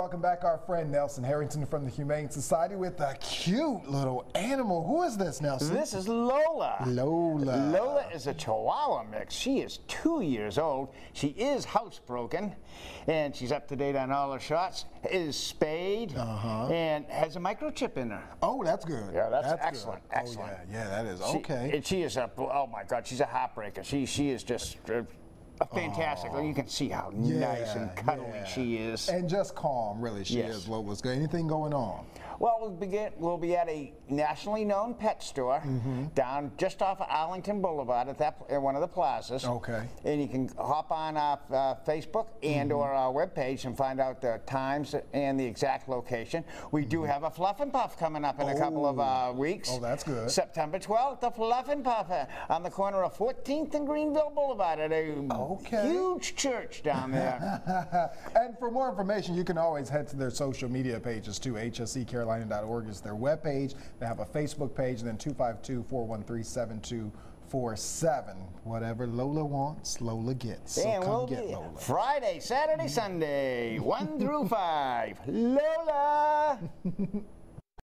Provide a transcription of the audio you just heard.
Welcome back, our friend Nelson Harrington from the Humane Society with a cute little animal. Who is this, Nelson? This is Lola. Lola. Lola is a Chihuahua mix. She is two years old. She is housebroken, and she's up to date on all her shots. Is spayed Uh-huh. and has a microchip in her. Oh, that's good. Yeah, that's good. excellent, Oh, excellent. yeah, yeah, that is She- okay. and she is a oh my God, she's a heartbreaker. She she is just. Uh, a fantastic. You can see how nice and cuddly yeah. she is. And just calm, really. She Yes. is. Lola's good. Anything going on? Well, we'll, begin, we'll be at a nationally known pet store Mm-hmm. down just off of Arlington Boulevard at that at one of the plazas. Okay. And you can hop on our uh, Facebook and Mm-hmm. or our webpage and find out the times and the exact location. We do have a Fluff and Puff coming up in a couple of uh, weeks. Mm-hmm. Oh, that's good. September 12th, the Fluff and Puff uh, on the corner of 14th and Greenville Boulevard at a Okay. huge church down there. and for more information, you can always head to their social media pages too. HSECarolina.org is their webpage. They have a Facebook page, and then 252 413 7247. Whatever Lola wants, Lola gets. So and come we'll get Lola. Friday, Saturday, Sunday, 1 through 5. Lola!